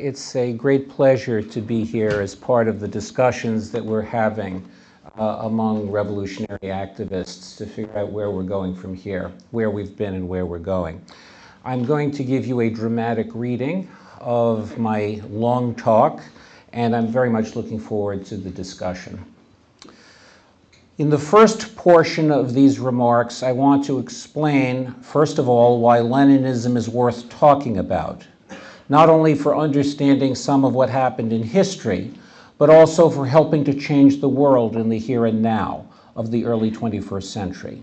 It's a great pleasure to be here as part of the discussions that we're having uh, among revolutionary activists to figure out where we're going from here, where we've been and where we're going. I'm going to give you a dramatic reading of my long talk, and I'm very much looking forward to the discussion. In the first portion of these remarks, I want to explain, first of all, why Leninism is worth talking about, not only for understanding some of what happened in history, but also for helping to change the world in the here and now of the early 21st century.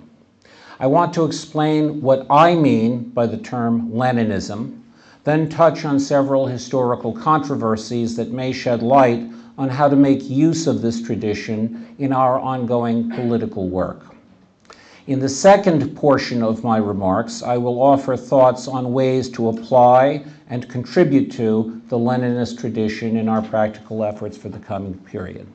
I want to explain what I mean by the term Leninism, then touch on several historical controversies that may shed light on how to make use of this tradition in our ongoing political work. In the second portion of my remarks, I will offer thoughts on ways to apply and contribute to the Leninist tradition in our practical efforts for the coming period.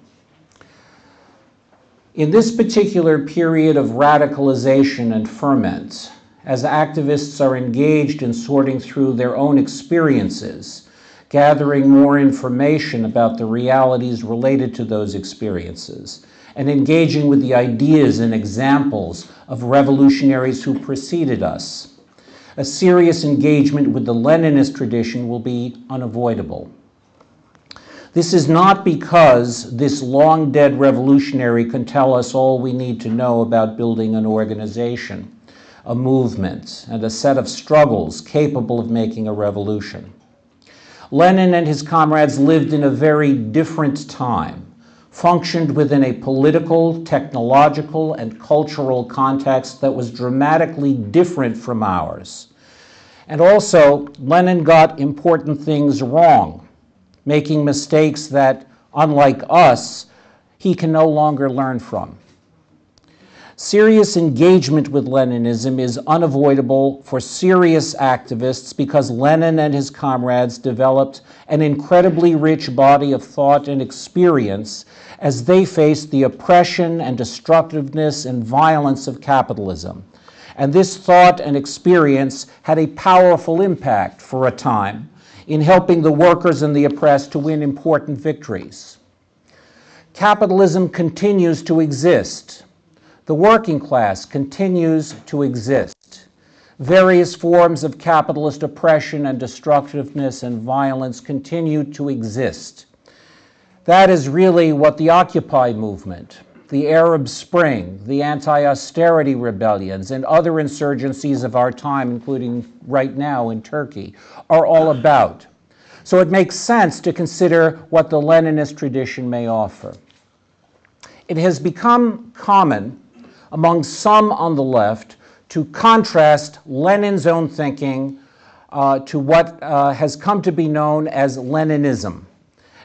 In this particular period of radicalization and ferment, as activists are engaged in sorting through their own experiences, gathering more information about the realities related to those experiences, and engaging with the ideas and examples of revolutionaries who preceded us. A serious engagement with the Leninist tradition will be unavoidable. This is not because this long dead revolutionary can tell us all we need to know about building an organization, a movement, and a set of struggles capable of making a revolution. Lenin and his comrades lived in a very different time functioned within a political, technological, and cultural context that was dramatically different from ours. And also, Lenin got important things wrong, making mistakes that, unlike us, he can no longer learn from. Serious engagement with Leninism is unavoidable for serious activists because Lenin and his comrades developed an incredibly rich body of thought and experience as they faced the oppression and destructiveness and violence of capitalism. And this thought and experience had a powerful impact for a time in helping the workers and the oppressed to win important victories. Capitalism continues to exist. The working class continues to exist. Various forms of capitalist oppression and destructiveness and violence continue to exist. That is really what the Occupy movement, the Arab Spring, the anti-austerity rebellions, and other insurgencies of our time, including right now in Turkey, are all about. So it makes sense to consider what the Leninist tradition may offer. It has become common among some on the left to contrast Lenin's own thinking uh, to what uh, has come to be known as Leninism.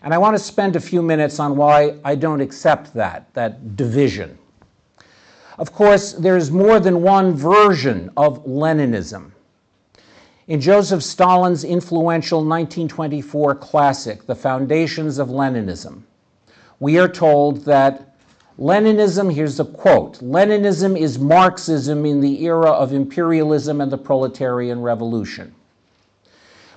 And I want to spend a few minutes on why I don't accept that, that division. Of course, there's more than one version of Leninism. In Joseph Stalin's influential 1924 classic, The Foundations of Leninism, we are told that Leninism, here's a quote, Leninism is Marxism in the era of imperialism and the proletarian revolution,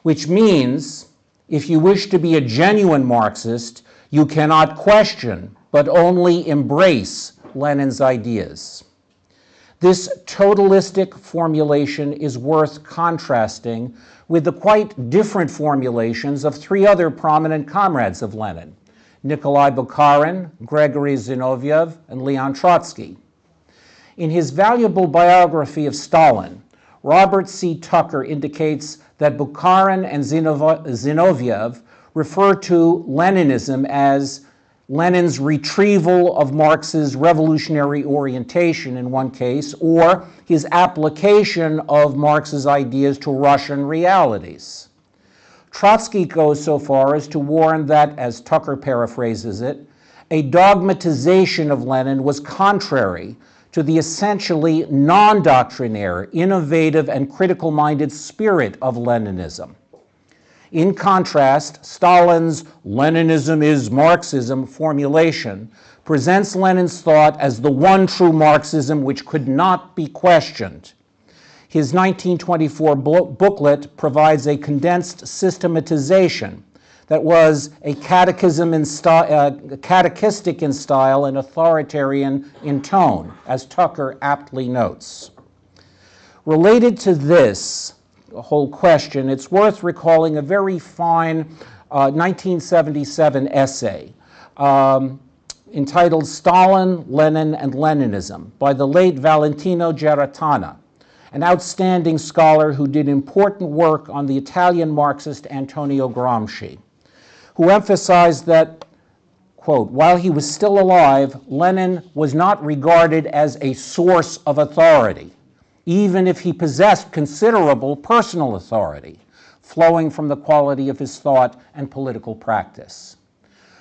which means if you wish to be a genuine Marxist, you cannot question, but only embrace Lenin's ideas. This totalistic formulation is worth contrasting with the quite different formulations of three other prominent comrades of Lenin, Nikolai Bukharin, Gregory Zinoviev, and Leon Trotsky. In his valuable biography of Stalin, Robert C. Tucker indicates that Bukharin and Zinoviev refer to Leninism as Lenin's retrieval of Marx's revolutionary orientation in one case, or his application of Marx's ideas to Russian realities. Trotsky goes so far as to warn that, as Tucker paraphrases it, a dogmatization of Lenin was contrary to the essentially non-doctrinaire, innovative, and critical-minded spirit of Leninism. In contrast, Stalin's Leninism is Marxism formulation presents Lenin's thought as the one true Marxism which could not be questioned. His 1924 booklet provides a condensed systematization that was a catechism in uh, catechistic in style and authoritarian in tone, as Tucker aptly notes. Related to this whole question, it's worth recalling a very fine uh, 1977 essay um, entitled Stalin, Lenin, and Leninism by the late Valentino Gerratana, an outstanding scholar who did important work on the Italian Marxist Antonio Gramsci who emphasized that, quote, while he was still alive, Lenin was not regarded as a source of authority, even if he possessed considerable personal authority flowing from the quality of his thought and political practice.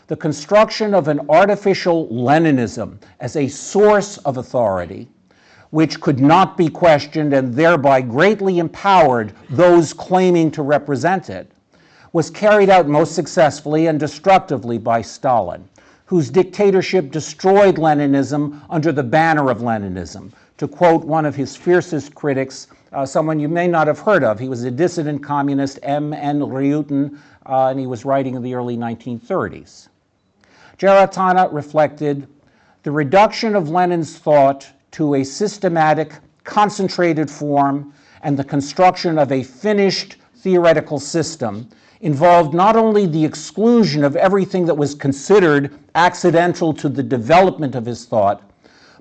The construction of an artificial Leninism as a source of authority which could not be questioned and thereby greatly empowered those claiming to represent it, was carried out most successfully and destructively by Stalin, whose dictatorship destroyed Leninism under the banner of Leninism. To quote one of his fiercest critics, uh, someone you may not have heard of, he was a dissident communist, M.N. Ryutin, uh, and he was writing in the early 1930s. Gerratana reflected the reduction of Lenin's thought to a systematic, concentrated form and the construction of a finished theoretical system involved not only the exclusion of everything that was considered accidental to the development of his thought,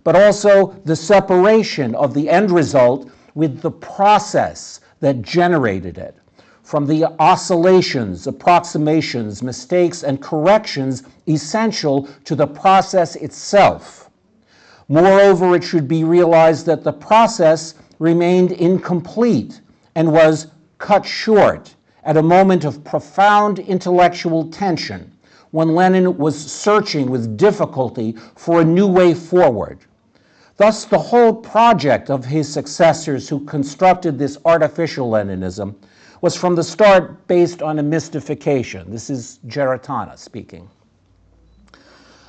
but also the separation of the end result with the process that generated it. From the oscillations, approximations, mistakes, and corrections essential to the process itself. Moreover, it should be realized that the process remained incomplete and was cut short at a moment of profound intellectual tension when Lenin was searching with difficulty for a new way forward. Thus, the whole project of his successors who constructed this artificial Leninism was from the start based on a mystification. This is Gerratana speaking.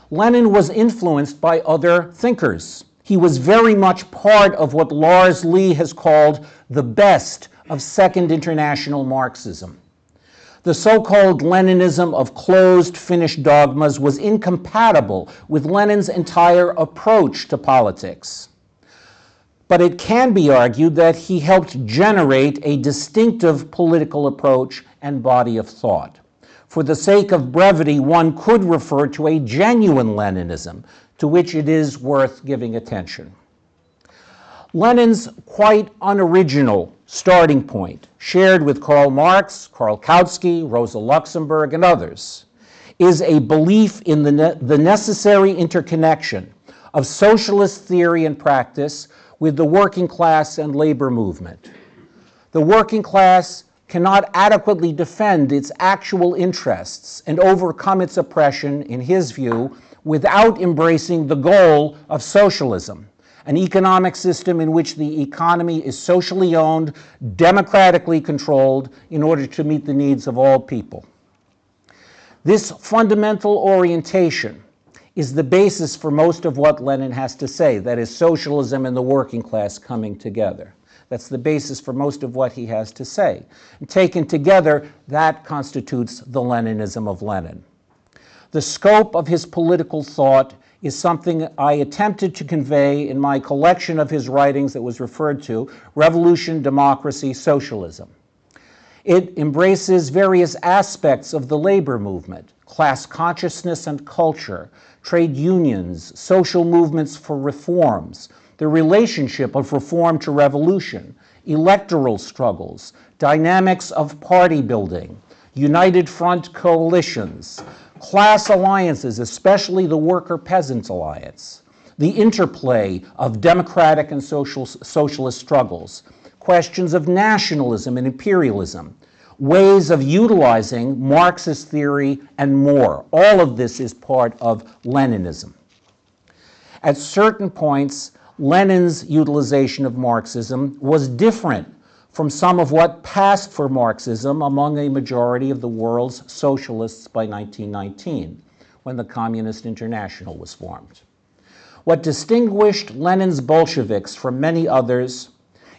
Lenin was influenced by other thinkers. He was very much part of what Lars Lih has called the best of Second International Marxism. The so called Leninism of closed, finished dogmas was incompatible with Lenin's entire approach to politics. But it can be argued that he helped generate a distinctive political approach and body of thought. For the sake of brevity, one could refer to a genuine Leninism, to which it is worth giving attention. Lenin's quite unoriginal starting point, shared with Karl Marx, Karl Kautsky, Rosa Luxemburg, and others, is a belief in the, ne- the necessary interconnection of socialist theory and practice with the working class and labor movement. The working class cannot adequately defend its actual interests and overcome its oppression, in his view, without embracing the goal of socialism an economic system in which the economy is socially owned, democratically controlled, in order to meet the needs of all people. This fundamental orientation is the basis for most of what Lenin has to say that is, socialism and the working class coming together. That's the basis for most of what he has to say. And taken together, that constitutes the Leninism of Lenin. The scope of his political thought is something I attempted to convey in my collection of his writings that was referred to Revolution, Democracy, Socialism. It embraces various aspects of the labor movement class consciousness and culture, trade unions, social movements for reforms, the relationship of reform to revolution, electoral struggles, dynamics of party building, united front coalitions, class alliances, especially the worker peasants alliance, the interplay of democratic and social, socialist struggles, questions of nationalism and imperialism, ways of utilizing Marxist theory, and more. All of this is part of Leninism. At certain points, Lenin's utilization of Marxism was different from some of what passed for Marxism among a majority of the world's socialists by 1919, when the Communist International was formed. What distinguished Lenin's Bolsheviks from many others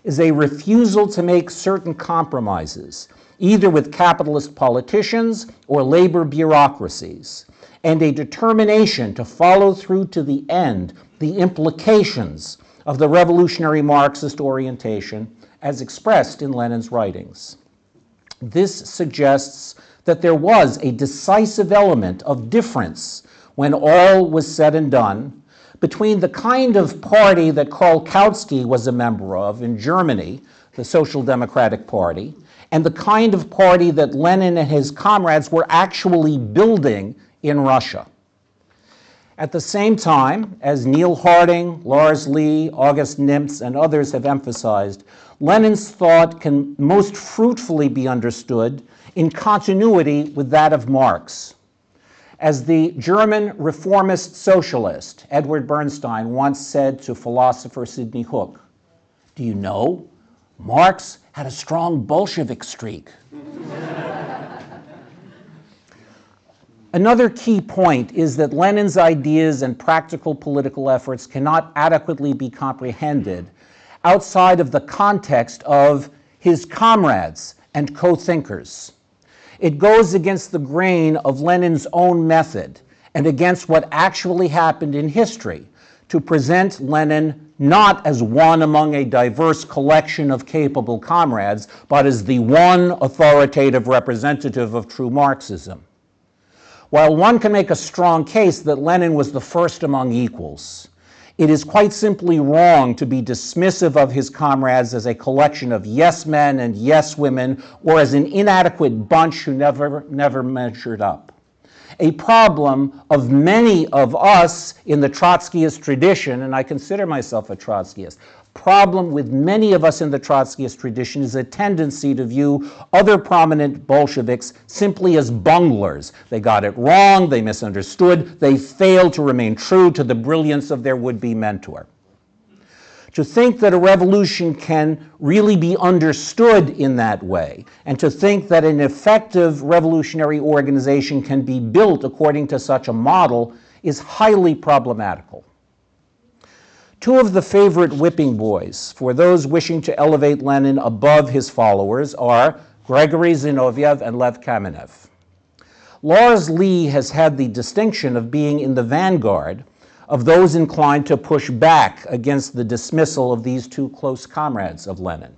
is a refusal to make certain compromises either with capitalist politicians or labor bureaucracies, and a determination to follow through to the end the implications of the revolutionary Marxist orientation as expressed in Lenin's writings. This suggests that there was a decisive element of difference when all was said and done between the kind of party that Karl Kautsky was a member of in Germany, the Social Democratic Party, and the kind of party that Lenin and his comrades were actually building in Russia. At the same time, as Neil Harding, Lars Lih, August Nimtz, and others have emphasized, Lenin's thought can most fruitfully be understood in continuity with that of Marx. As the German reformist socialist Edward Bernstein once said to philosopher Sidney Hook, Do you know, Marx had a strong Bolshevik streak. Another key point is that Lenin's ideas and practical political efforts cannot adequately be comprehended outside of the context of his comrades and co thinkers. It goes against the grain of Lenin's own method and against what actually happened in history to present Lenin not as one among a diverse collection of capable comrades, but as the one authoritative representative of true Marxism. While one can make a strong case that Lenin was the first among equals, it is quite simply wrong to be dismissive of his comrades as a collection of yes men and yes women or as an inadequate bunch who never, never measured up. A problem of many of us in the Trotskyist tradition, and I consider myself a Trotskyist, problem with many of us in the Trotskyist tradition is a tendency to view other prominent Bolsheviks simply as bunglers. They got it wrong, they misunderstood, they failed to remain true to the brilliance of their would be mentor. To think that a revolution can really be understood in that way, and to think that an effective revolutionary organization can be built according to such a model, is highly problematical. Two of the favorite whipping boys for those wishing to elevate Lenin above his followers are Gregory Zinoviev and Lev Kamenev. Lars Lih has had the distinction of being in the vanguard of those inclined to push back against the dismissal of these two close comrades of Lenin.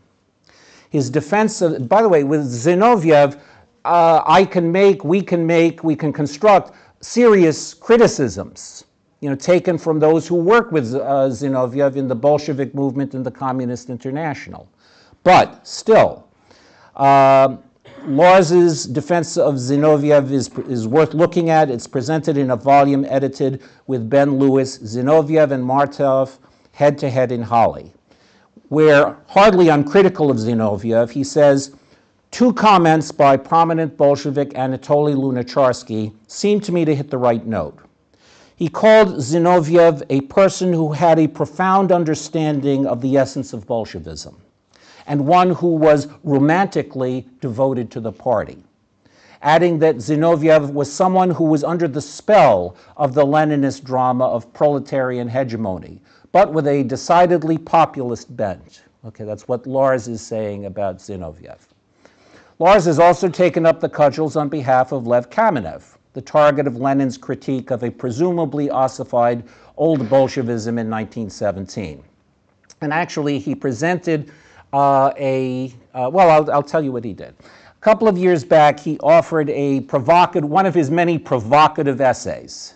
His defense of, by the way, with Zinoviev, uh, I can make, we can make, we can construct serious criticisms you know, taken from those who worked with uh, Zinoviev in the Bolshevik movement and the Communist International. But still, uh, defense of Zinoviev is, is worth looking at. It's presented in a volume edited with Ben Lewis, Zinoviev and Martov, head to head in Halle, where, hardly uncritical of Zinoviev, he says, Two comments by prominent Bolshevik Anatoly Lunacharsky seem to me to hit the right note. He called Zinoviev a person who had a profound understanding of the essence of Bolshevism and one who was romantically devoted to the party, adding that Zinoviev was someone who was under the spell of the Leninist drama of proletarian hegemony, but with a decidedly populist bent. Okay, that's what Lars is saying about Zinoviev. Lars has also taken up the cudgels on behalf of Lev Kamenev, the target of Lenin's critique of a presumably ossified old Bolshevism in 1917. And actually, he presented uh, a, uh, well, I'll, I'll, tell you what he did. A couple of years back, he offered a provocative, one of his many provocative essays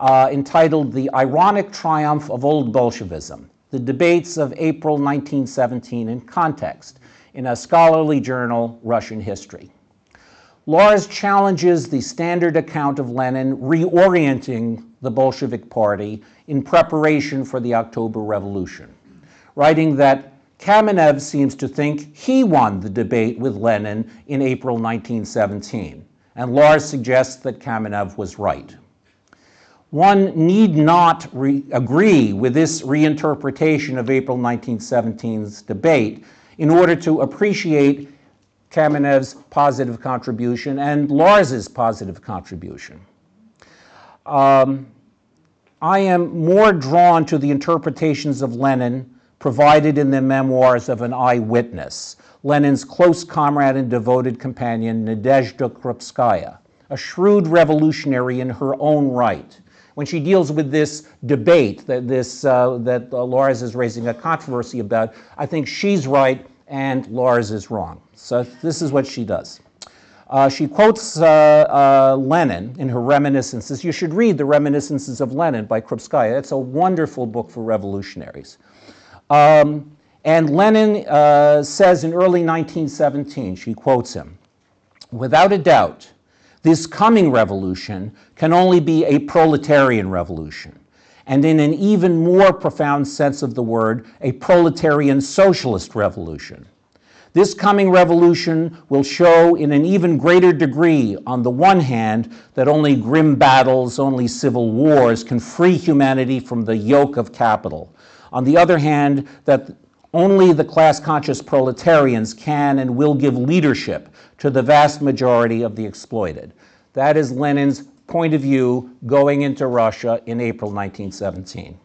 uh, entitled The Ironic Triumph of Old Bolshevism, the debates of April 1917 in context, in a scholarly journal, Russian History. Lars challenges the standard account of Lenin reorienting the Bolshevik Party in preparation for the October Revolution, writing that Kamenev seems to think he won the debate with Lenin in April 1917, and Lars suggests that Kamenev was right. One need not agree with this reinterpretation of April 1917's debate in order to appreciate Kamenev's positive contribution and Lars's positive contribution. Um, I am more drawn to the interpretations of Lenin provided in the memoirs of an eyewitness, Lenin's close comrade and devoted companion, Nadezhda Krupskaya, a shrewd revolutionary in her own right. When she deals with this debate that, this, uh, that uh, Lars is raising a controversy about, I think she's right and Lars is wrong. So this is what she does. Uh, she quotes uh, uh, Lenin in her reminiscences. You should read the Reminiscences of Lenin by Krupskaya. It's a wonderful book for revolutionaries. Um, and Lenin uh, says in early 1917, she quotes him, without a doubt, this coming revolution can only be a proletarian revolution, and in an even more profound sense of the word, a proletarian socialist revolution. This coming revolution will show in an even greater degree, on the one hand, that only grim battles, only civil wars can free humanity from the yoke of capital. On the other hand, that only the class conscious proletarians can and will give leadership to the vast majority of the exploited. That is Lenin's point of view going into Russia in April 1917.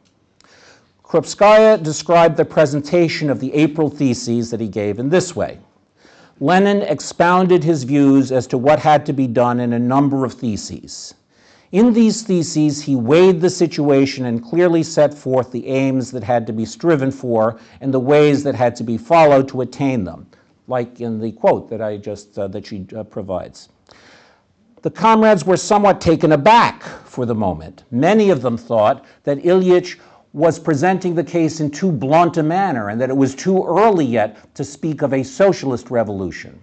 Krupskaya described the presentation of the April theses that he gave in this way. Lenin expounded his views as to what had to be done in a number of theses. In these theses, he weighed the situation and clearly set forth the aims that had to be striven for and the ways that had to be followed to attain them, like in the quote that I just uh, that she uh, provides. The comrades were somewhat taken aback for the moment. Many of them thought that Ilyich was presenting the case in too blunt a manner and that it was too early yet to speak of a socialist revolution.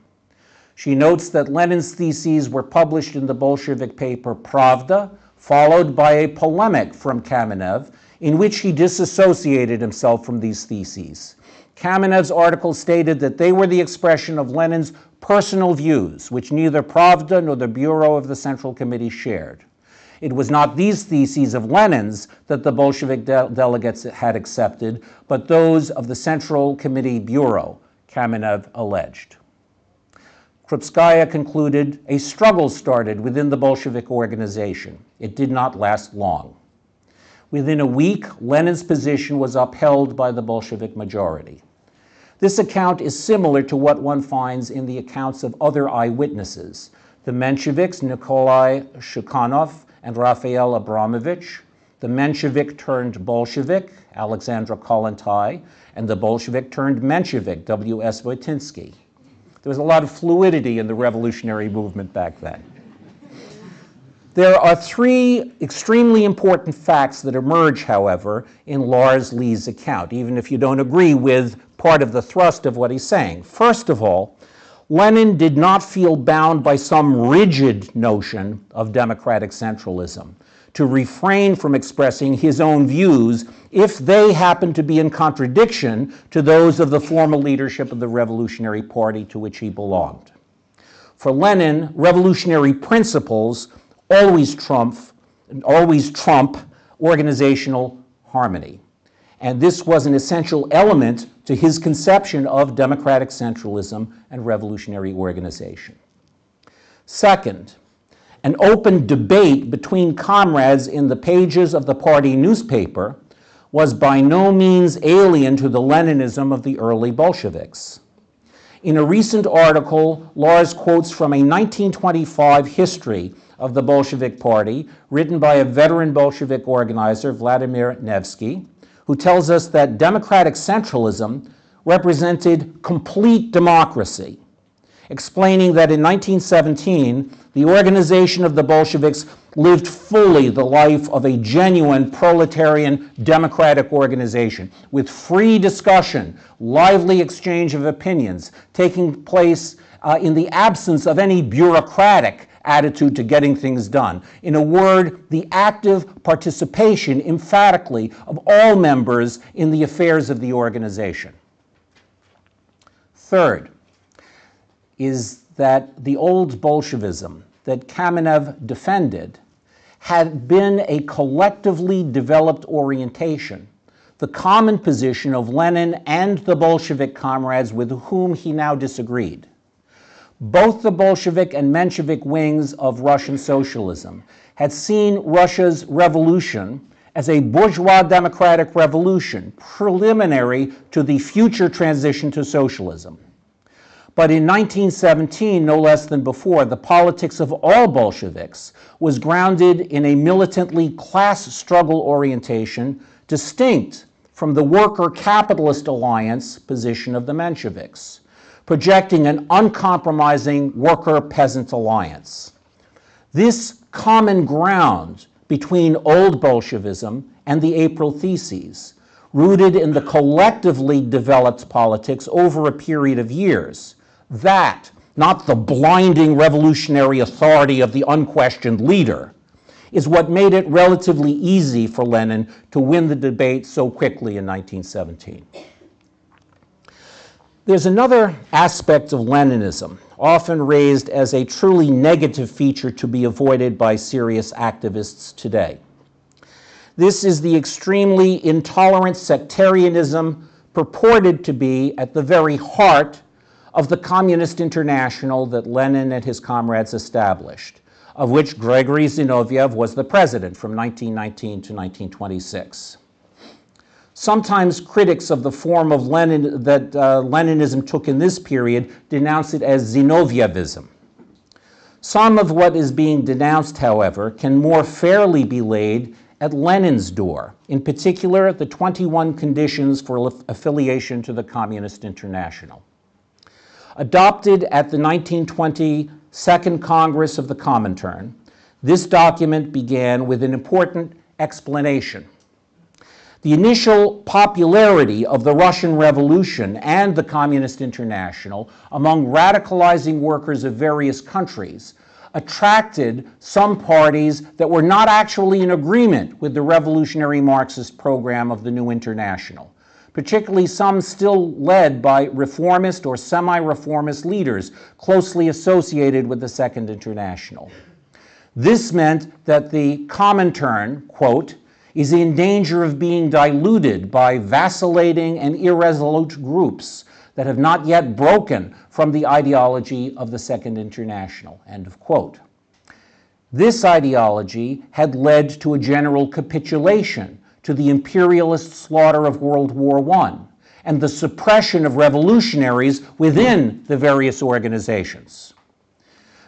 She notes that Lenin's theses were published in the Bolshevik paper Pravda, followed by a polemic from Kamenev in which he disassociated himself from these theses. Kamenev's article stated that they were the expression of Lenin's personal views, which neither Pravda nor the Bureau of the Central Committee shared. It was not these theses of Lenin's that the Bolshevik de delegates had accepted, but those of the Central Committee Bureau, Kamenev alleged. Krupskaya concluded a struggle started within the Bolshevik organization. It did not last long. Within a week, Lenin's position was upheld by the Bolshevik majority. This account is similar to what one finds in the accounts of other eyewitnesses. The Mensheviks, Nikolai Sukhanov and Raphael Abramovich, the Menshevik turned Bolshevik, Alexandra Kollontai, and the Bolshevik turned Menshevik, W.S. Voitinsky. There was a lot of fluidity in the revolutionary movement back then. There are three extremely important facts that emerge, however, in Lars Lih's account, even if you don't agree with part of the thrust of what he's saying. First of all, Lenin did not feel bound by some rigid notion of democratic centralism to refrain from expressing his own views if they happened to be in contradiction to those of the formal leadership of the Revolutionary Party to which he belonged. For Lenin, revolutionary principles always trump, always trump organizational harmony. And this was an essential element to his conception of democratic centralism and revolutionary organization. Second, an open debate between comrades in the pages of the party newspaper was by no means alien to the Leninism of the early Bolsheviks. In a recent article, Lars quotes from a 1925 history of the Bolshevik Party, written by a veteran Bolshevik organizer, Vladimir Nevsky, who tells us that democratic centralism represented complete democracy, explaining that in 1917, the organization of the Bolsheviks lived fully the life of a genuine proletarian democratic organization with free discussion, lively exchange of opinions taking place uh, in the absence of any bureaucratic attitude to getting things done. In a word, the active participation emphatically of all members in the affairs of the organization. Third is that the old Bolshevism that Kamenev defended had been a collectively developed orientation, the common position of Lenin and the Bolshevik comrades with whom he now disagreed both the Bolshevik and Menshevik wings of Russian socialism had seen Russia's revolution as a bourgeois democratic revolution preliminary to the future transition to socialism. But in 1917, no less than before, the politics of all Bolsheviks was grounded in a militantly class struggle orientation distinct from the worker capitalist alliance position of the Mensheviks, projecting an uncompromising worker peasant alliance. This common ground between old Bolshevism and the April Theses, rooted in the collectively developed politics over a period of years, that, not the blinding revolutionary authority of the unquestioned leader, is what made it relatively easy for Lenin to win the debate so quickly in 1917. There's another aspect of Leninism, often raised as a truly negative feature to be avoided by serious activists today. This is the extremely intolerant sectarianism purported to be at the very heart of the Communist International that Lenin and his comrades established, of which Gregory Zinoviev was the president from 1919 to 1926. Sometimes critics of the form of Lenin that uh, Leninism took in this period denounce it as Zinovievism. Some of what is being denounced, however, can more fairly be laid at Lenin's door, in particular, at the 21 conditions for affiliation to the Communist International. Adopted at the 1920 Second Congress of the Comintern, this document began with an important explanation. The initial popularity of the Russian Revolution and the Communist International among radicalizing workers of various countries attracted some parties that were not actually in agreement with the revolutionary Marxist program of the New International particularly some still led by reformist or semi-reformist leaders closely associated with the Second International. This meant that the Comintern, quote, is in danger of being diluted by vacillating and irresolute groups that have not yet broken from the ideology of the Second International, end of quote. This ideology had led to a general capitulation to the imperialist slaughter of World War I and the suppression of revolutionaries within the various organizations.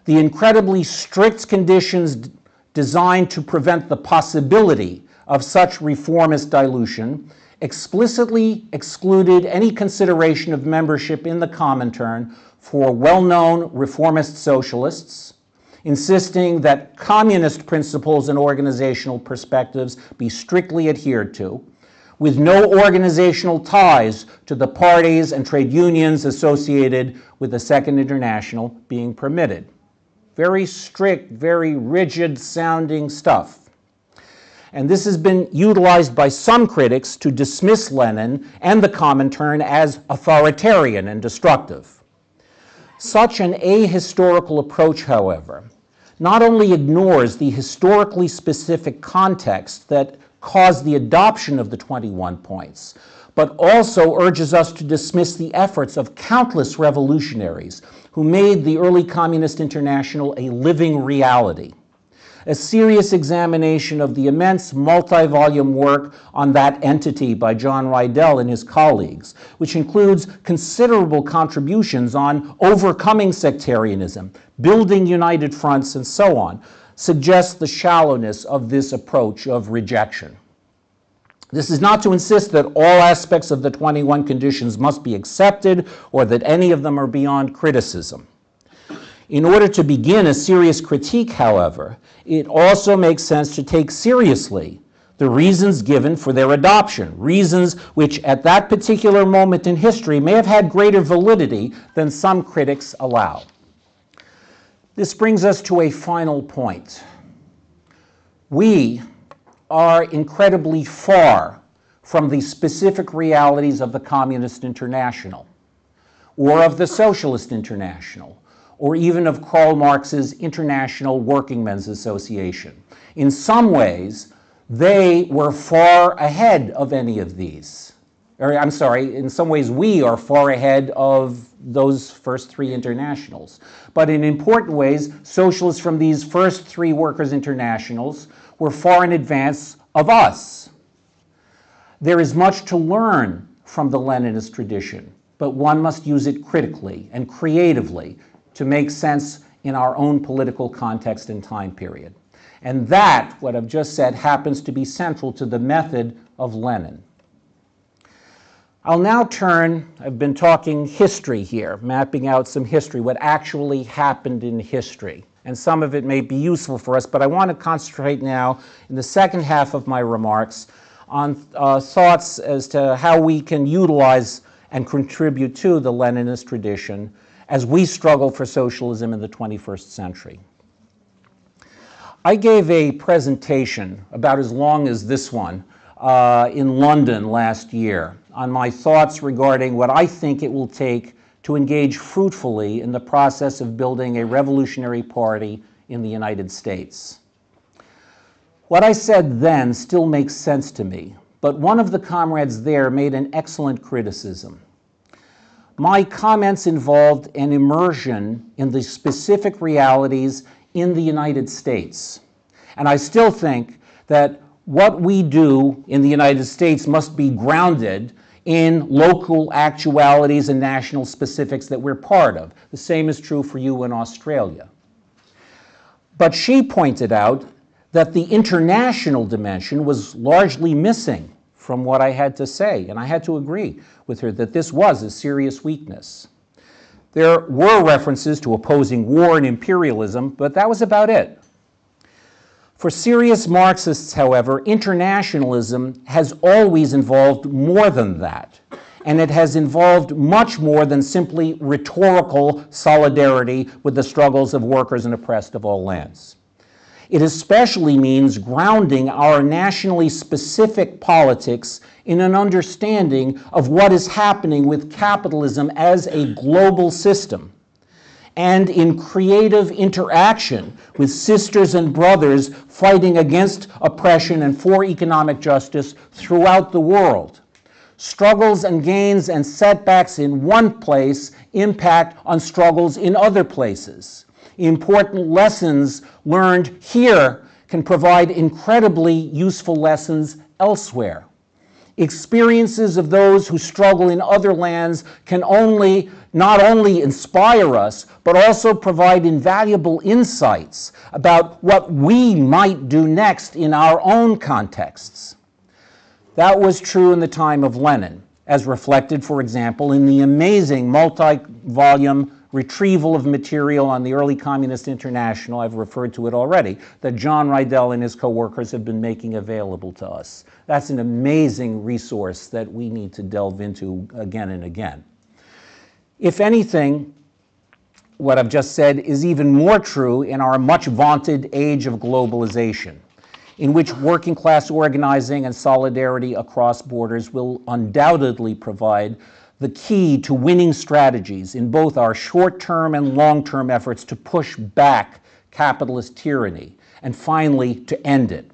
The incredibly strict conditions designed to prevent the possibility of such reformist dilution explicitly excluded any consideration of membership in the Comintern for well-known reformist socialists, insisting that communist principles and organizational perspectives be strictly adhered to, with no organizational ties to the parties and trade unions associated with the Second International being permitted. Very strict, very rigid sounding stuff. And this has been utilized by some critics to dismiss Lenin and the Comintern as authoritarian and destructive. Such an ahistorical approach, however, not only ignores the historically specific context that caused the adoption of the 21 points, but also urges us to dismiss the efforts of countless revolutionaries who made the early Communist International a living reality a serious examination of the immense multi-volume work on that entity by John Riddell and his colleagues, which includes considerable contributions on overcoming sectarianism, building united fronts, and so on, suggests the shallowness of this approach of rejection. This is not to insist that all aspects of the 21 conditions must be accepted or that any of them are beyond criticism. In order to begin a serious critique, however, it also makes sense to take seriously the reasons given for their adoption, reasons which at that particular moment in history may have had greater validity than some critics allow. This brings us to a final point. We are incredibly far from the specific realities of the Communist International or of the Socialist International or even of Karl Marx's International Working Men's Association. In some ways, they were far ahead of any of these. Or, I'm sorry, in some ways we are far ahead of those first three internationals. But in important ways, socialists from these first three workers' internationals were far in advance of us. There is much to learn from the Leninist tradition but one must use it critically and creatively to make sense in our own political context and time period. And that, what I've just said, happens to be central to the method of Lenin. I'll now turn, I've been talking history here, mapping out some history, what actually happened in history. And some of it may be useful for us, but I want to concentrate now in the second half of my remarks on uh, thoughts as to how we can utilize and contribute to the Leninist tradition as we struggle for socialism in the 21st century. I gave a presentation about as long as this one uh, in London last year on my thoughts regarding what I think it will take to engage fruitfully in the process of building a revolutionary party in the United States. What I said then still makes sense to me, but one of the comrades there made an excellent criticism. My comments involved an immersion in the specific realities in the United States. And I still think that what we do in the United States must be grounded in local actualities and national specifics that we're part of. The same is true for you in Australia. But she pointed out that the international dimension was largely missing from what I had to say, and I had to agree with her that this was a serious weakness. There were references to opposing war and imperialism, but that was about it. For serious Marxists, however, internationalism has always involved more than that. And it has involved much more than simply rhetorical solidarity with the struggles of workers and oppressed of all lands. It especially means grounding our nationally specific politics in an understanding of what is happening with capitalism as a global system and in creative interaction with sisters and brothers fighting against oppression and for economic justice throughout the world. Struggles and gains and setbacks in one place impact on struggles in other places. Important lessons learned here can provide incredibly useful lessons elsewhere. Experiences of those who struggle in other lands can only not only inspire us, but also provide invaluable insights about what we might do next in our own contexts. That was true in the time of Lenin, as reflected, for example, in the amazing multi volume retrieval of material on the early Communist International, I've referred to it already, that John Riddell and his co-workers have been making available to us. That's an amazing resource that we need to delve into again and again. If anything, what I've just said is even more true in our much vaunted age of globalization, in which working class organizing and solidarity across borders will undoubtedly provide the key to winning strategies in both our short term and long term efforts to push back capitalist tyranny and finally to end it.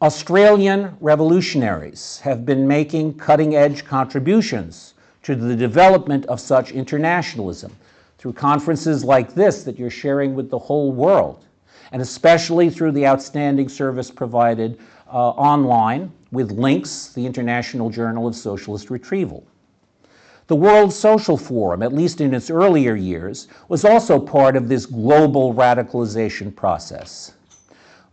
Australian revolutionaries have been making cutting edge contributions to the development of such internationalism through conferences like this that you're sharing with the whole world, and especially through the outstanding service provided uh, online with links, the International Journal of Socialist Renewal. The World Social Forum, at least in its earlier years, was also part of this global radicalization process.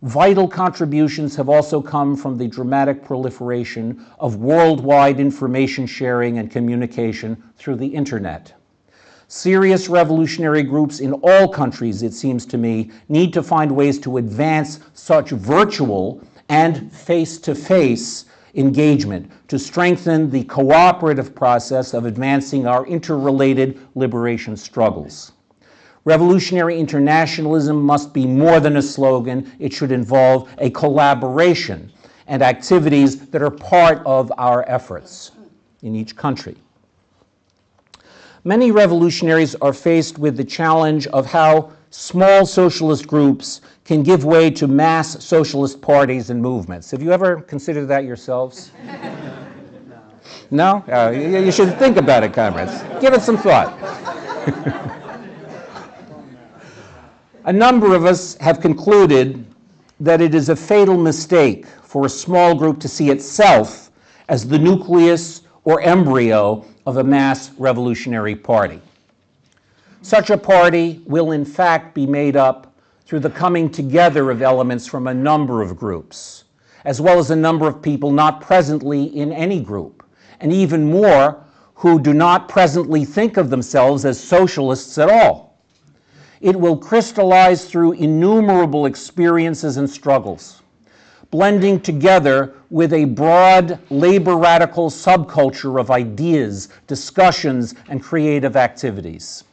Vital contributions have also come from the dramatic proliferation of worldwide information sharing and communication through the internet. Serious revolutionary groups in all countries, it seems to me, need to find ways to advance such virtual and face-to-face engagement to strengthen the cooperative process of advancing our interrelated liberation struggles. Revolutionary internationalism must be more than a slogan. It should involve a collaboration and activities that are part of our efforts in each country. Many revolutionaries are faced with the challenge of how small socialist groups can give way to mass socialist parties and movements. Have you ever considered that yourselves? no? no? Uh, you should think about it, comrades. Give it some thought. A number of us have concluded that it is a fatal mistake for a small group to see itself as the nucleus or embryo of a mass revolutionary party. Such a party will in fact be made up through the coming together of elements from a number of groups, as well as a number of people not presently in any group, and even more who do not presently think of themselves as socialists at all. It will crystallize through innumerable experiences and struggles, blending together with a broad labor radical subculture of ideas, discussions, and creative activities.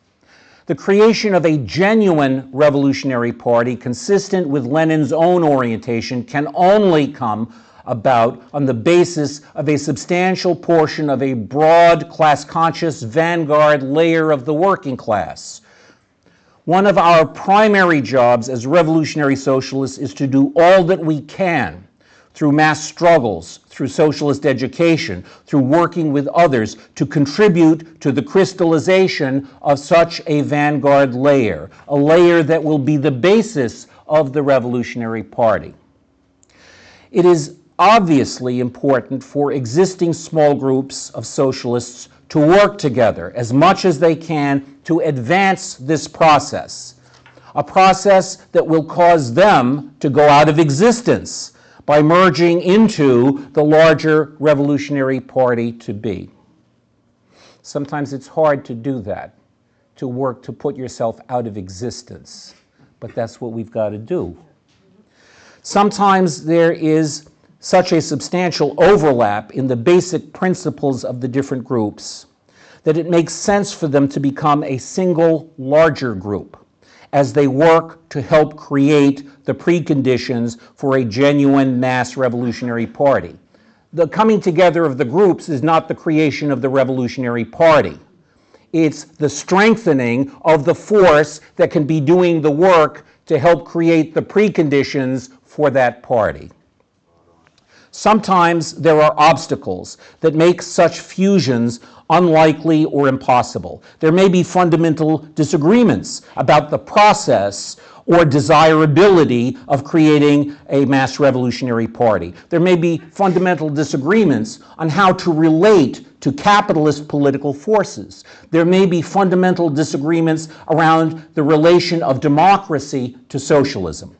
The creation of a genuine revolutionary party consistent with Lenin's own orientation can only come about on the basis of a substantial portion of a broad class conscious vanguard layer of the working class. One of our primary jobs as revolutionary socialists is to do all that we can through mass struggles, through socialist education, through working with others to contribute to the crystallization of such a vanguard layer, a layer that will be the basis of the Revolutionary Party. It is obviously important for existing small groups of socialists to work together as much as they can to advance this process, a process that will cause them to go out of existence by merging into the larger revolutionary party to be. Sometimes it's hard to do that, to work to put yourself out of existence, but that's what we've got to do. Sometimes there is such a substantial overlap in the basic principles of the different groups that it makes sense for them to become a single larger group as they work to help create the preconditions for a genuine mass revolutionary party. The coming together of the groups is not the creation of the revolutionary party. It's the strengthening of the force that can be doing the work to help create the preconditions for that party. Sometimes there are obstacles that make such fusions unlikely or impossible. There may be fundamental disagreements about the process or desirability of creating a mass revolutionary party. There may be fundamental disagreements on how to relate to capitalist political forces. There may be fundamental disagreements around the relation of democracy to socialism.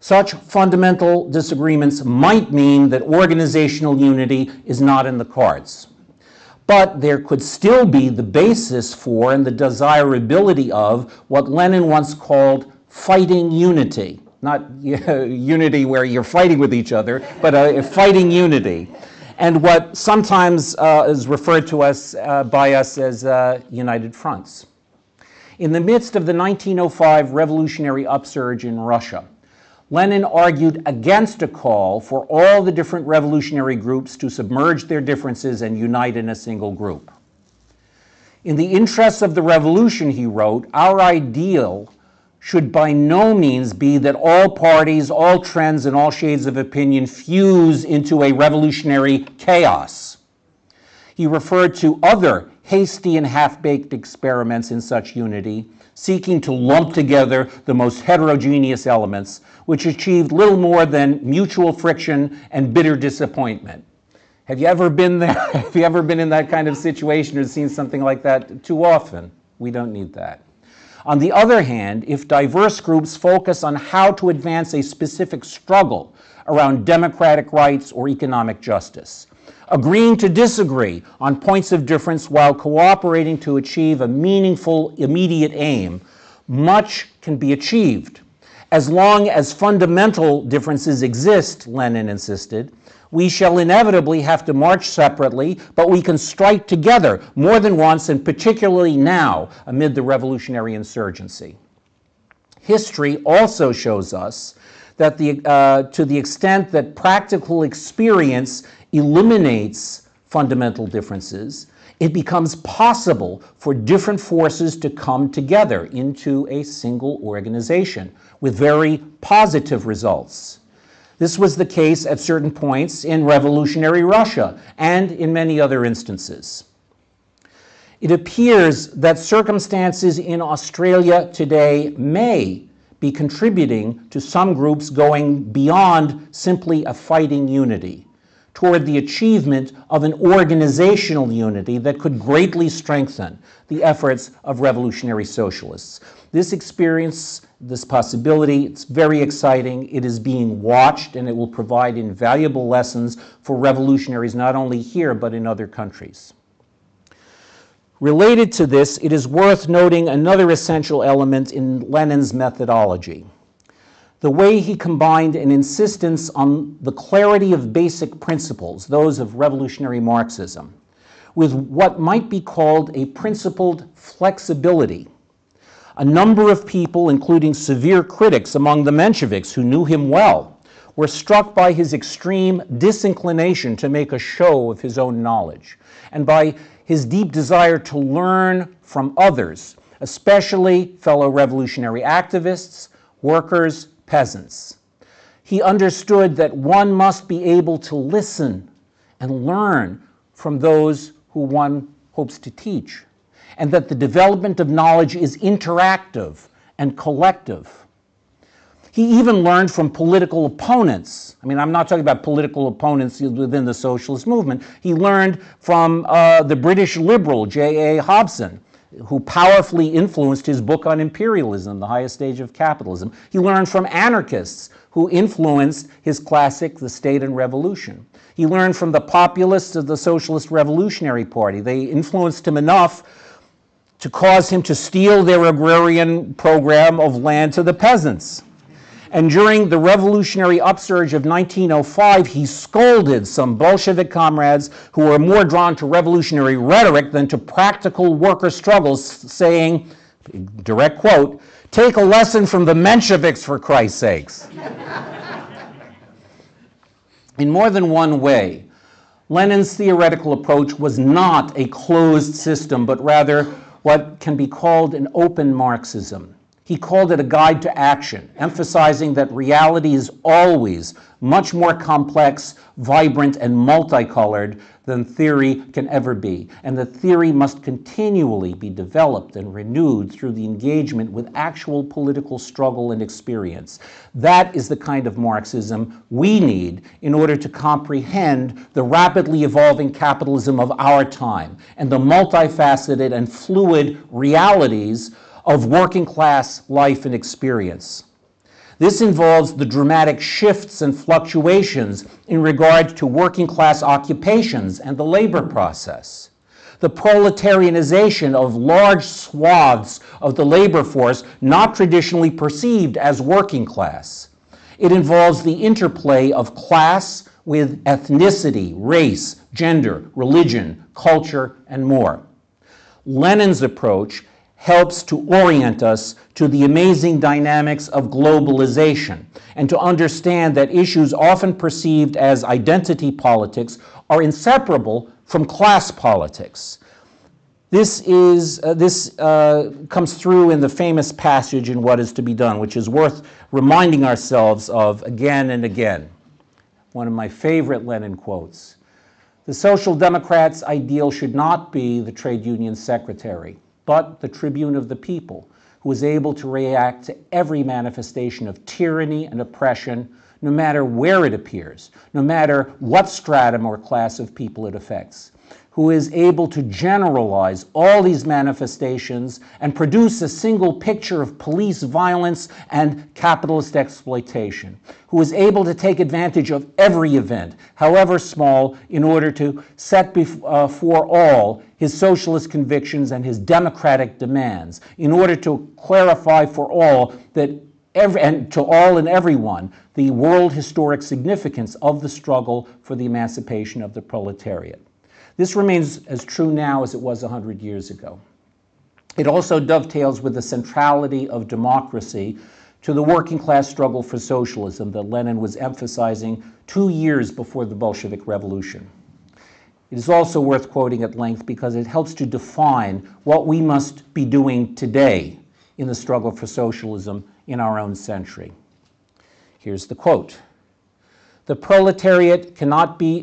Such fundamental disagreements might mean that organizational unity is not in the cards. But there could still be the basis for and the desirability of what Lenin once called fighting unity. Not unity where you're fighting with each other, but a fighting unity. And what sometimes uh, is referred to us uh, by us as uh, united fronts. In the midst of the 1905 revolutionary upsurge in Russia, Lenin argued against a call for all the different revolutionary groups to submerge their differences and unite in a single group. In the interests of the revolution, he wrote, our ideal should by no means be that all parties, all trends, and all shades of opinion fuse into a revolutionary chaos. He referred to other hasty and half baked experiments in such unity, seeking to lump together the most heterogeneous elements which achieved little more than mutual friction and bitter disappointment. Have you ever been there? Have you ever been in that kind of situation or seen something like that? Too often. We don't need that. On the other hand, if diverse groups focus on how to advance a specific struggle around democratic rights or economic justice, agreeing to disagree on points of difference while cooperating to achieve a meaningful, immediate aim, much can be achieved as long as fundamental differences exist, Lenin insisted, we shall inevitably have to march separately, but we can strike together more than once, and particularly now amid the revolutionary insurgency. History also shows us that the, uh, to the extent that practical experience eliminates fundamental differences, it becomes possible for different forces to come together into a single organization with very positive results. This was the case at certain points in revolutionary Russia and in many other instances. It appears that circumstances in Australia today may be contributing to some groups going beyond simply a fighting unity toward the achievement of an organizational unity that could greatly strengthen the efforts of revolutionary socialists. This experience, this possibility, it's very exciting. It is being watched and it will provide invaluable lessons for revolutionaries not only here but in other countries. Related to this, it is worth noting another essential element in Lenin's methodology the way he combined an insistence on the clarity of basic principles, those of revolutionary Marxism, with what might be called a principled flexibility. A number of people, including severe critics among the Mensheviks who knew him well, were struck by his extreme disinclination to make a show of his own knowledge and by his deep desire to learn from others, especially fellow revolutionary activists, workers, peasants. He understood that one must be able to listen and learn from those who one hopes to teach, and that the development of knowledge is interactive and collective. He even learned from political opponents. I mean, I'm not talking about political opponents within the socialist movement. He learned from uh, the British liberal J.A. Hobson, who powerfully influenced his book on imperialism, The Highest Stage of Capitalism. He learned from anarchists who influenced his classic, The State and Revolution. He learned from the populists of the Socialist Revolutionary Party. They influenced him enough to cause him to steal their agrarian program of land to the peasants. And during the revolutionary upsurge of 1905, he scolded some Bolshevik comrades who were more drawn to revolutionary rhetoric than to practical worker struggles, saying, direct quote, take a lesson from the Mensheviks for Christ's sakes. In more than one way, Lenin's theoretical approach was not a closed system, but rather what can be called an open Marxism. He called it a guide to action, emphasizing that reality is always much more complex, vibrant, and multicolored than theory can ever be, and that theory must continually be developed and renewed through the engagement with actual political struggle and experience. That is the kind of Marxism we need in order to comprehend the rapidly evolving capitalism of our time and the multifaceted and fluid realities of working class life and experience. This involves the dramatic shifts and fluctuations in regard to working class occupations and the labor process. The proletarianization of large swaths of the labor force not traditionally perceived as working class. It involves the interplay of class with ethnicity, race, gender, religion, culture, and more. Lenin's approach helps to orient us to the amazing dynamics of globalization and to understand that issues often perceived as identity politics are inseparable from class politics. This, is, uh, this uh, comes through in the famous passage in What is to be Done, which is worth reminding ourselves of again and again. One of my favorite Lenin quotes. The Social Democrats' ideal should not be the trade union secretary but the tribune of the people, who is able to react to every manifestation of tyranny and oppression, no matter where it appears, no matter what stratum or class of people it affects who is able to generalize all these manifestations and produce a single picture of police violence and capitalist exploitation, who is able to take advantage of every event, however small, in order to set before uh, all his socialist convictions and his democratic demands, in order to clarify for all that Every, and to all and everyone the world historic significance of the struggle for the emancipation of the proletariat. This remains as true now as it was 100 years ago. It also dovetails with the centrality of democracy to the working class struggle for socialism that Lenin was emphasizing two years before the Bolshevik Revolution. It is also worth quoting at length because it helps to define what we must be doing today in the struggle for socialism in our own century. Here's the quote the proletariat cannot be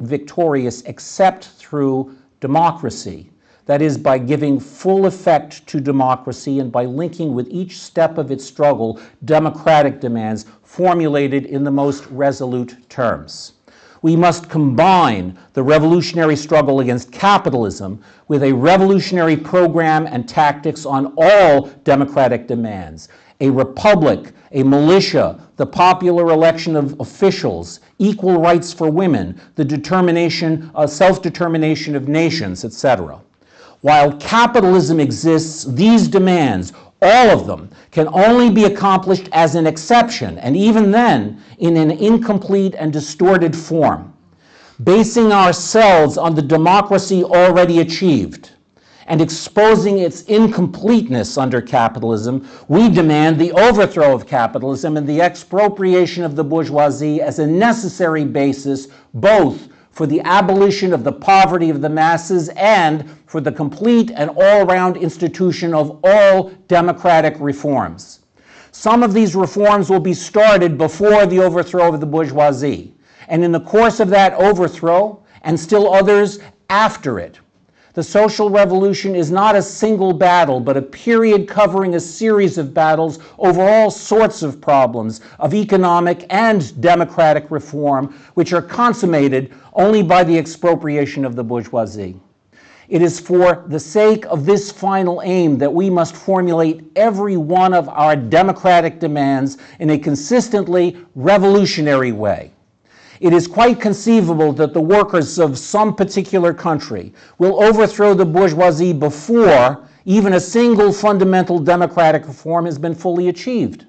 victorious except through democracy. That is, by giving full effect to democracy and by linking with each step of its struggle democratic demands formulated in the most resolute terms. We must combine the revolutionary struggle against capitalism with a revolutionary program and tactics on all democratic demands. A republic, a militia, the popular election of officials, equal rights for women, the determination, uh, self-determination of nations, etc. While capitalism exists, these demands, all of them, can only be accomplished as an exception, and even then, in an incomplete and distorted form, basing ourselves on the democracy already achieved and exposing its incompleteness under capitalism, we demand the overthrow of capitalism and the expropriation of the bourgeoisie as a necessary basis both for the abolition of the poverty of the masses and for the complete and all-round institution of all democratic reforms. Some of these reforms will be started before the overthrow of the bourgeoisie, and in the course of that overthrow, and still others after it, the social revolution is not a single battle, but a period covering a series of battles over all sorts of problems of economic and democratic reform, which are consummated only by the expropriation of the bourgeoisie. It is for the sake of this final aim that we must formulate every one of our democratic demands in a consistently revolutionary way. It is quite conceivable that the workers of some particular country will overthrow the bourgeoisie before even a single fundamental democratic reform has been fully achieved.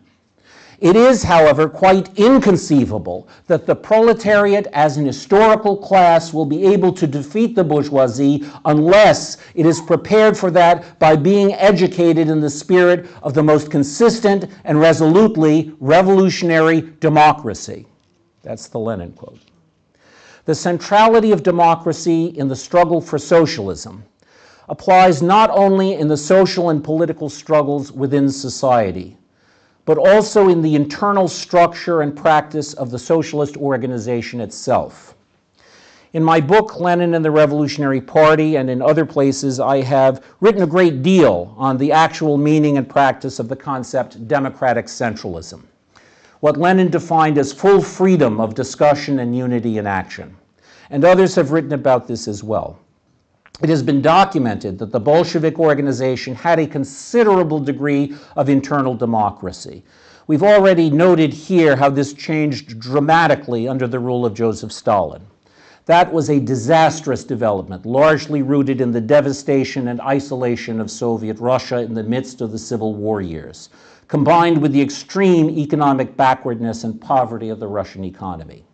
It is, however, quite inconceivable that the proletariat as an historical class will be able to defeat the bourgeoisie unless it is prepared for that by being educated in the spirit of the most consistent and resolutely revolutionary democracy. That's the Lenin quote. The centrality of democracy in the struggle for socialism applies not only in the social and political struggles within society, but also in the internal structure and practice of the socialist organization itself. In my book, Lenin and the Revolutionary Party, and in other places, I have written a great deal on the actual meaning and practice of the concept democratic centralism what Lenin defined as full freedom of discussion and unity in action. And others have written about this as well. It has been documented that the Bolshevik organization had a considerable degree of internal democracy. We've already noted here how this changed dramatically under the rule of Joseph Stalin. That was a disastrous development, largely rooted in the devastation and isolation of Soviet Russia in the midst of the Civil War years combined with the extreme economic backwardness and poverty of the Russian economy.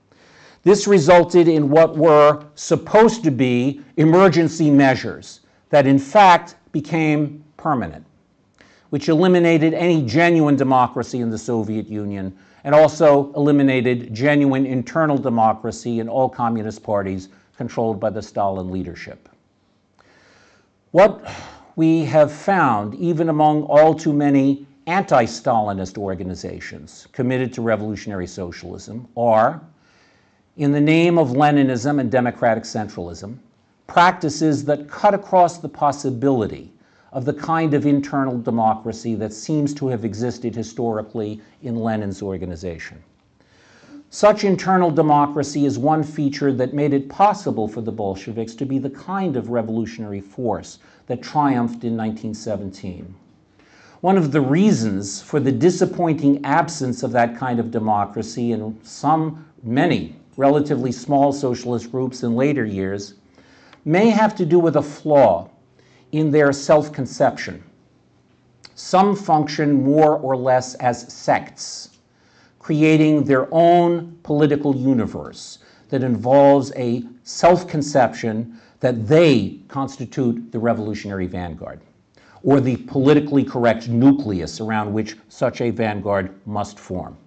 This resulted in what were supposed to be emergency measures that in fact became permanent, which eliminated any genuine democracy in the Soviet Union and also eliminated genuine internal democracy in all communist parties controlled by the Stalin leadership. What we have found, even among all too many anti-Stalinist organizations committed to revolutionary socialism are, in the name of Leninism and democratic centralism, practices that cut across the possibility of the kind of internal democracy that seems to have existed historically in Lenin's organization. Such internal democracy is one feature that made it possible for the Bolsheviks to be the kind of revolutionary force that triumphed in 1917. One of the reasons for the disappointing absence of that kind of democracy in some, many, relatively small socialist groups in later years may have to do with a flaw in their self-conception. Some function more or less as sects, creating their own political universe that involves a self-conception that they constitute the revolutionary vanguard or the politically correct nucleus around which such a vanguard must form.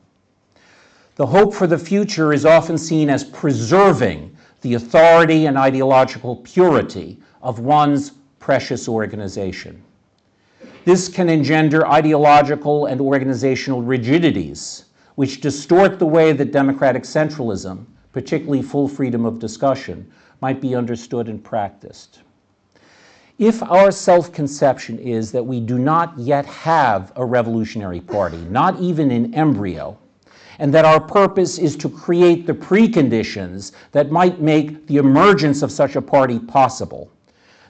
The hope for the future is often seen as preserving the authority and ideological purity of one's precious organization. This can engender ideological and organizational rigidities, which distort the way that democratic centralism, particularly full freedom of discussion, might be understood and practiced. If our self-conception is that we do not yet have a revolutionary party, not even in embryo, and that our purpose is to create the preconditions that might make the emergence of such a party possible.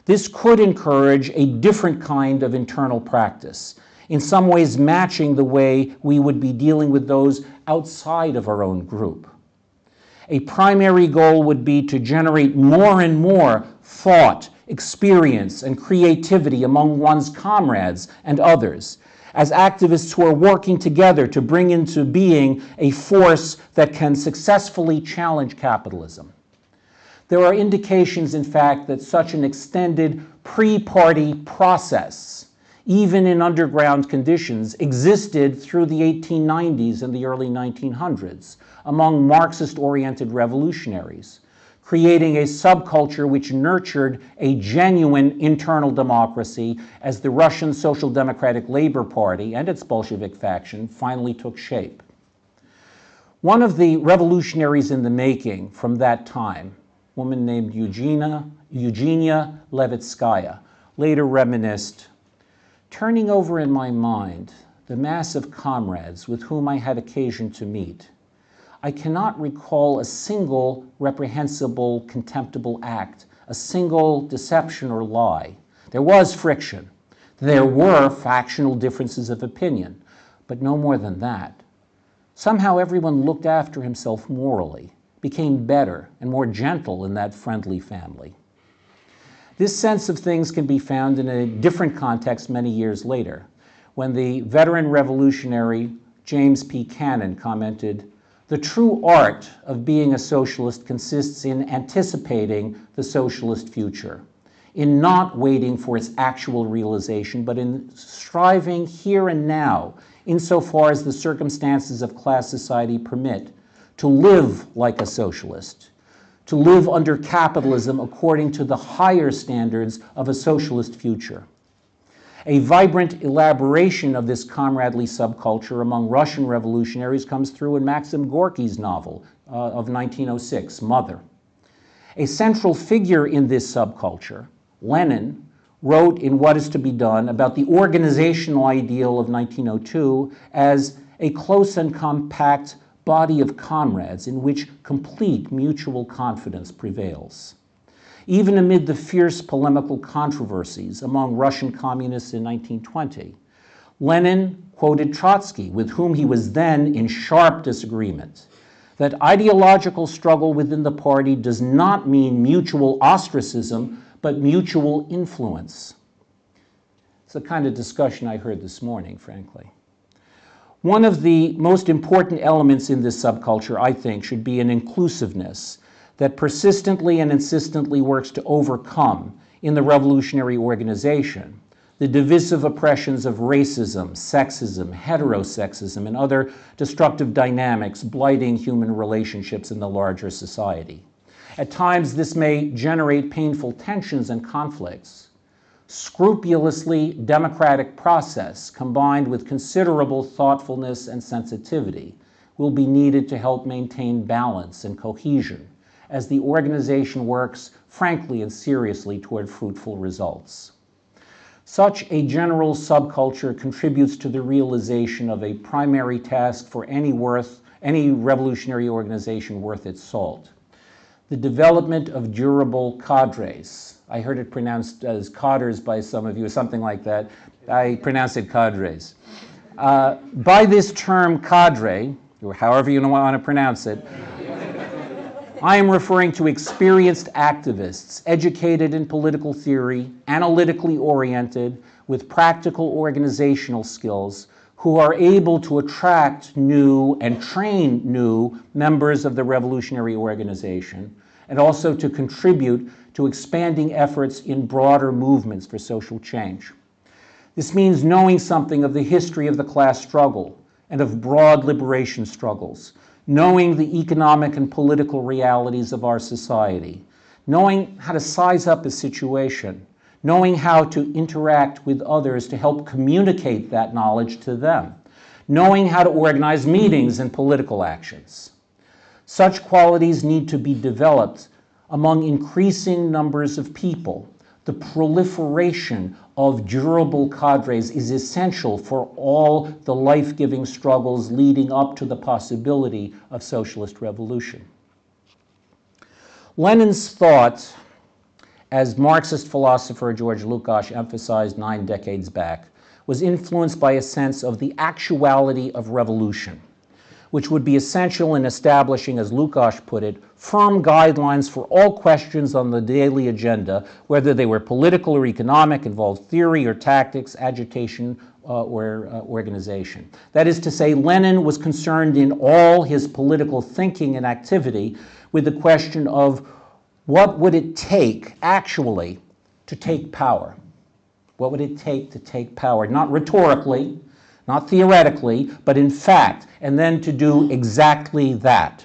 This could encourage a different kind of internal practice, in some ways matching the way we would be dealing with those outside of our own group. A primary goal would be to generate more and more thought, experience, and creativity among one's comrades and others, as activists who are working together to bring into being a force that can successfully challenge capitalism. There are indications, in fact, that such an extended pre-party process, even in underground conditions, existed through the 1890s and the early 1900s among Marxist-oriented revolutionaries, creating a subculture which nurtured a genuine internal democracy as the Russian Social Democratic Labor Party and its Bolshevik faction finally took shape. One of the revolutionaries in the making from that time, a woman named Eugenia, Eugenia Levitskaya, later reminisced, turning over in my mind the mass of comrades with whom I had occasion to meet, I cannot recall a single reprehensible, contemptible act, a single deception or lie. There was friction. There were factional differences of opinion, but no more than that. Somehow everyone looked after himself morally, became better and more gentle in that friendly family. This sense of things can be found in a different context many years later, when the veteran revolutionary James P. Cannon commented, the true art of being a socialist consists in anticipating the socialist future, in not waiting for its actual realization, but in striving here and now, insofar as the circumstances of class society permit, to live like a socialist, to live under capitalism according to the higher standards of a socialist future. A vibrant elaboration of this comradely subculture among Russian revolutionaries comes through in Maxim Gorky's novel uh, of 1906, Mother. A central figure in this subculture, Lenin, wrote in What is to be Done about the organizational ideal of 1902 as a close and compact body of comrades in which complete mutual confidence prevails. Even amid the fierce polemical controversies among Russian communists in 1920, Lenin quoted Trotsky, with whom he was then in sharp disagreement, that ideological struggle within the party does not mean mutual ostracism, but mutual influence. It's the kind of discussion I heard this morning, frankly. One of the most important elements in this subculture, I think, should be an inclusiveness that persistently and insistently works to overcome in the revolutionary organization the divisive oppressions of racism, sexism, heterosexism, and other destructive dynamics blighting human relationships in the larger society. At times, this may generate painful tensions and conflicts. Scrupulously democratic process combined with considerable thoughtfulness and sensitivity will be needed to help maintain balance and cohesion as the organization works frankly and seriously toward fruitful results. Such a general subculture contributes to the realization of a primary task for any worth, any revolutionary organization worth its salt. The development of durable cadres. I heard it pronounced as cadres by some of you, or something like that. I pronounce it cadres. Uh, by this term cadre, or however you want to pronounce it, I am referring to experienced activists, educated in political theory, analytically oriented, with practical organizational skills, who are able to attract new and train new members of the revolutionary organization, and also to contribute to expanding efforts in broader movements for social change. This means knowing something of the history of the class struggle and of broad liberation struggles, knowing the economic and political realities of our society, knowing how to size up a situation, knowing how to interact with others to help communicate that knowledge to them, knowing how to organize meetings and political actions. Such qualities need to be developed among increasing numbers of people. The proliferation of durable cadres is essential for all the life giving struggles leading up to the possibility of socialist revolution. Lenin's thought, as Marxist philosopher George Lukács emphasized nine decades back, was influenced by a sense of the actuality of revolution which would be essential in establishing, as Lukács put it, firm guidelines for all questions on the daily agenda, whether they were political or economic, involved theory or tactics, agitation uh, or uh, organization. That is to say, Lenin was concerned in all his political thinking and activity with the question of what would it take, actually, to take power? What would it take to take power? Not rhetorically, not theoretically, but in fact, and then to do exactly that.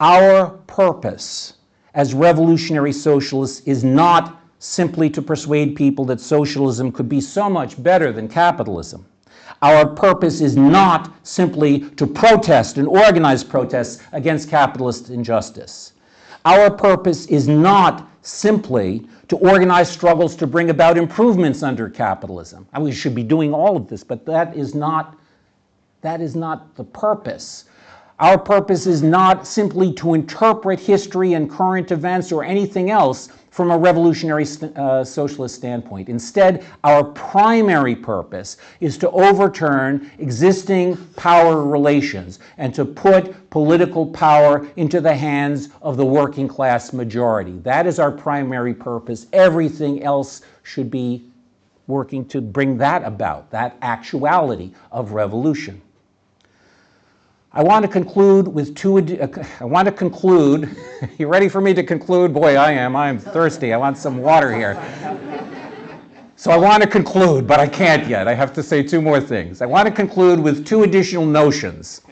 Our purpose as revolutionary socialists is not simply to persuade people that socialism could be so much better than capitalism. Our purpose is not simply to protest and organize protests against capitalist injustice. Our purpose is not simply to organize struggles to bring about improvements under capitalism. And we should be doing all of this, but that is not, that is not the purpose. Our purpose is not simply to interpret history and current events or anything else from a revolutionary uh, socialist standpoint. Instead, our primary purpose is to overturn existing power relations and to put political power into the hands of the working class majority. That is our primary purpose. Everything else should be working to bring that about, that actuality of revolution. I want to conclude with two, uh, I want to conclude, you ready for me to conclude? Boy, I am, I'm thirsty, I want some water here. So I want to conclude, but I can't yet. I have to say two more things. I want to conclude with two additional notions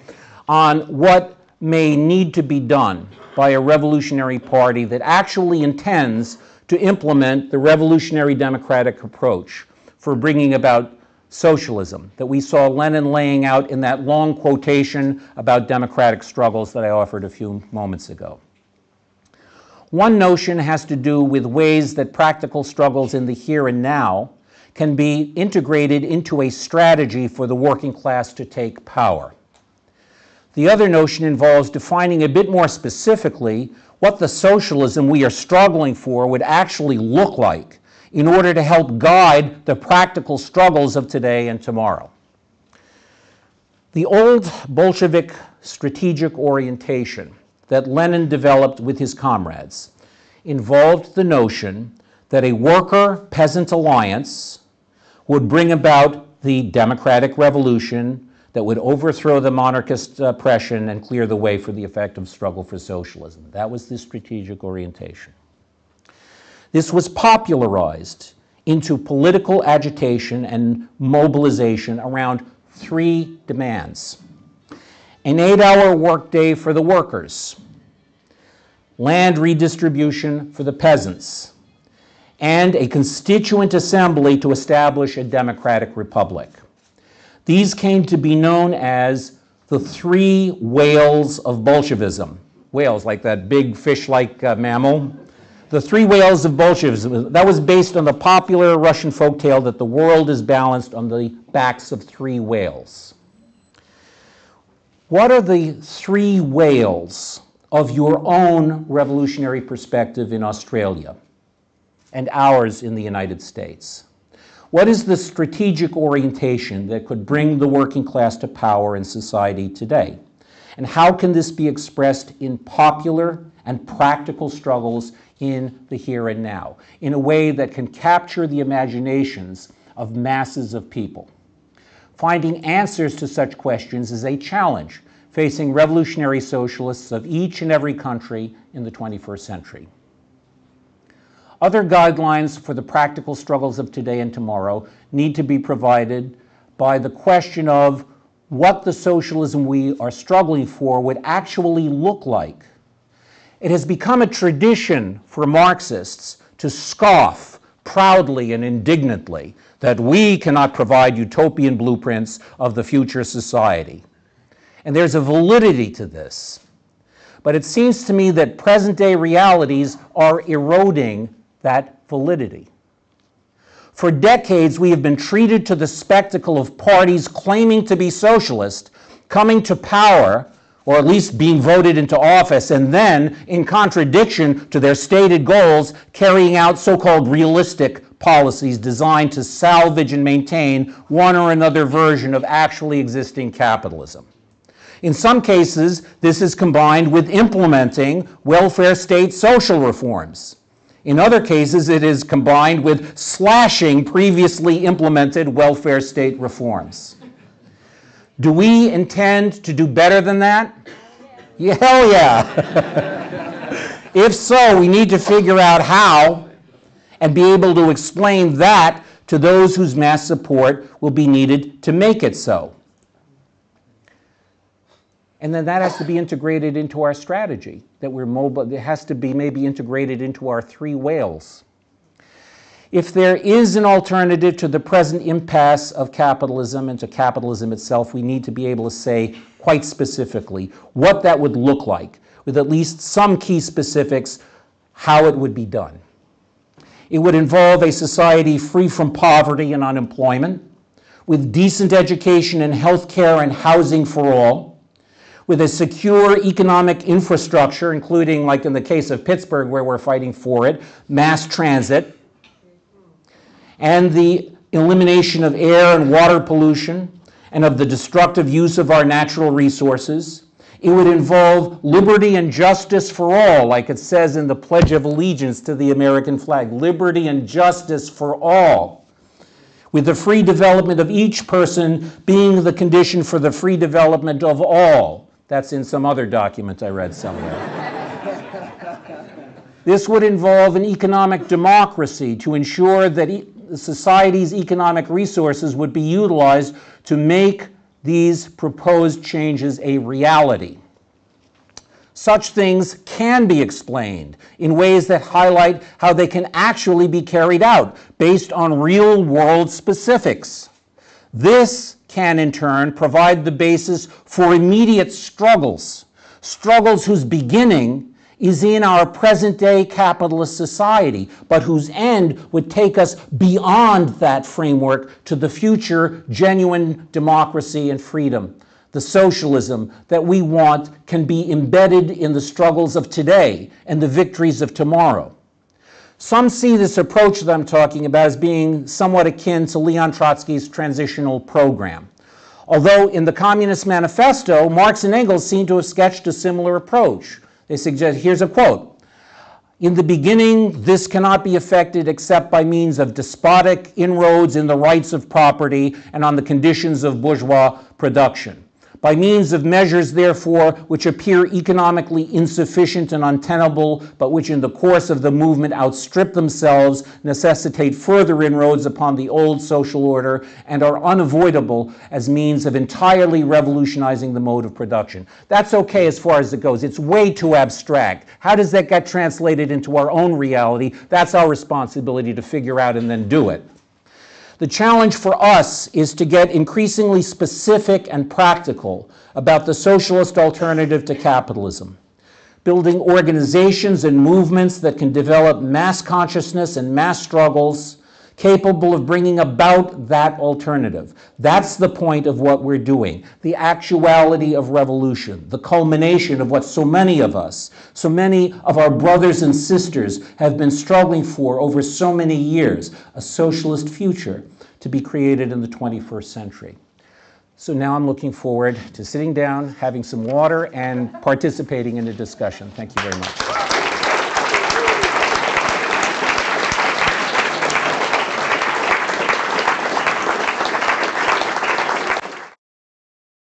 on what may need to be done by a revolutionary party that actually intends to implement the revolutionary democratic approach for bringing about socialism that we saw Lenin laying out in that long quotation about democratic struggles that I offered a few moments ago. One notion has to do with ways that practical struggles in the here and now can be integrated into a strategy for the working class to take power. The other notion involves defining a bit more specifically what the socialism we are struggling for would actually look like in order to help guide the practical struggles of today and tomorrow. The old Bolshevik strategic orientation that Lenin developed with his comrades involved the notion that a worker peasant alliance would bring about the democratic revolution that would overthrow the monarchist uh, oppression and clear the way for the effective struggle for socialism. That was the strategic orientation. This was popularized into political agitation and mobilization around three demands. An eight-hour workday for the workers, land redistribution for the peasants, and a constituent assembly to establish a democratic republic. These came to be known as the three whales of Bolshevism. Whales, like that big fish-like uh, mammal, the Three Whales of Bolshevism. That was based on the popular Russian folk tale that the world is balanced on the backs of three whales. What are the three whales of your own revolutionary perspective in Australia and ours in the United States? What is the strategic orientation that could bring the working class to power in society today? And how can this be expressed in popular and practical struggles in the here and now in a way that can capture the imaginations of masses of people. Finding answers to such questions is a challenge facing revolutionary socialists of each and every country in the 21st century. Other guidelines for the practical struggles of today and tomorrow need to be provided by the question of what the socialism we are struggling for would actually look like it has become a tradition for Marxists to scoff proudly and indignantly that we cannot provide utopian blueprints of the future society. And there's a validity to this. But it seems to me that present day realities are eroding that validity. For decades, we have been treated to the spectacle of parties claiming to be socialist, coming to power, or at least being voted into office, and then, in contradiction to their stated goals, carrying out so called realistic policies designed to salvage and maintain one or another version of actually existing capitalism. In some cases, this is combined with implementing welfare state social reforms. In other cases, it is combined with slashing previously implemented welfare state reforms. Do we intend to do better than that? Yeah, hell yeah. if so, we need to figure out how and be able to explain that to those whose mass support will be needed to make it so. And then that has to be integrated into our strategy, that we're mobile, it has to be maybe integrated into our three whales. If there is an alternative to the present impasse of capitalism and to capitalism itself, we need to be able to say quite specifically what that would look like, with at least some key specifics, how it would be done. It would involve a society free from poverty and unemployment, with decent education and health care and housing for all, with a secure economic infrastructure, including, like in the case of Pittsburgh, where we're fighting for it, mass transit, and the elimination of air and water pollution and of the destructive use of our natural resources. It would involve liberty and justice for all, like it says in the Pledge of Allegiance to the American flag liberty and justice for all with the free development of each person being the condition for the free development of all. That's in some other document I read somewhere. this would involve an economic democracy to ensure that e society's economic resources would be utilized to make these proposed changes a reality. Such things can be explained in ways that highlight how they can actually be carried out based on real world specifics. This can in turn provide the basis for immediate struggles, struggles whose beginning is in our present day capitalist society, but whose end would take us beyond that framework to the future genuine democracy and freedom. The socialism that we want can be embedded in the struggles of today and the victories of tomorrow. Some see this approach that I'm talking about as being somewhat akin to Leon Trotsky's transitional program. Although in the Communist Manifesto, Marx and Engels seem to have sketched a similar approach. They suggest, here's a quote, in the beginning, this cannot be effected except by means of despotic inroads in the rights of property and on the conditions of bourgeois production by means of measures, therefore, which appear economically insufficient and untenable, but which in the course of the movement outstrip themselves, necessitate further inroads upon the old social order, and are unavoidable as means of entirely revolutionizing the mode of production. That's okay as far as it goes. It's way too abstract. How does that get translated into our own reality? That's our responsibility to figure out and then do it. The challenge for us is to get increasingly specific and practical about the socialist alternative to capitalism, building organizations and movements that can develop mass consciousness and mass struggles capable of bringing about that alternative. That's the point of what we're doing, the actuality of revolution, the culmination of what so many of us, so many of our brothers and sisters have been struggling for over so many years, a socialist future to be created in the 21st century. So now I'm looking forward to sitting down, having some water, and participating in a discussion. Thank you very much.